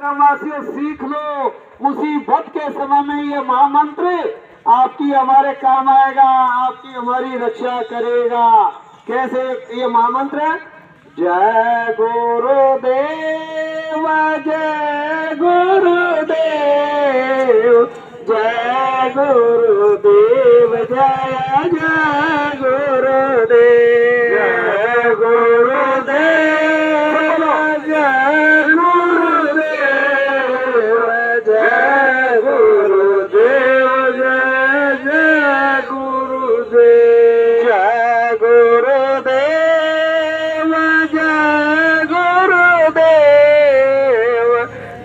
ग्रामवासियों सीख लो। मुसीबत के समय में ये महामंत्र, आपकी हमारे काम आएगा, आपकी हमारी रक्षा करेगा। कैसे? ये महामंत्र जय गुरुदेव जय गुरुदेव जय गुरुदेव, जय जय। गुरुदेव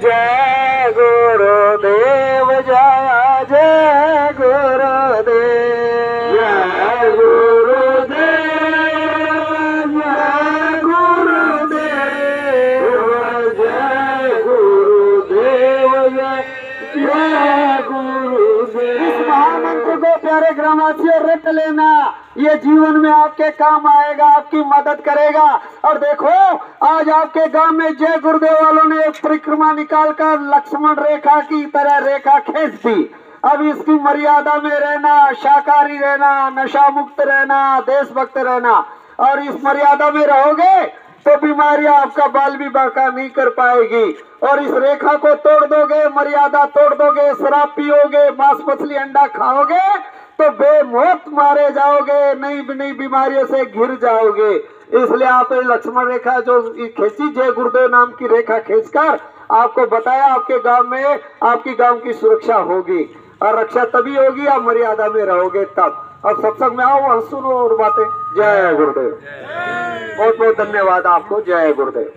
जय गुरुदेव जय प्यारे ग्रामवासियों, रट लेना। ये जीवन में आपके काम आएगा, आपकी मदद करेगा। और देखो, आज आपके गाँव में जय गुरुदेव वालों ने एक परिक्रमा निकालकर लक्ष्मण रेखा की तरह रेखा खींच दी। अब इसकी मर्यादा में रहना, शाकाहारी रहना नशा मुक्त रहना, देशभक्त रहना। और इस मर्यादा में रहोगे तो बीमारियाँ आपका बाल भी बाका नहीं कर पाएगी। और इस रेखा को तोड़ दोगे, मर्यादा तोड़ दोगे, शराब पियोगे मांस मछली अंडा खाओगे तो बेमौत मारे जाओगे नई नई बीमारियों से घिर जाओगे। इसलिए आप लक्ष्मण रेखा जो खींची जय गुरुदेव नाम की रेखा खींचकर आपको बताया आपके गाँव में आपकी गाँव की सुरक्षा होगी। और रक्षा तभी होगी आप मर्यादा में रहोगे तब। अब सत्संग में आओ वहाँ सुनो और बातें। जय गुरुदेव। बहुत बहुत धन्यवाद आपको। जय गुरुदेव।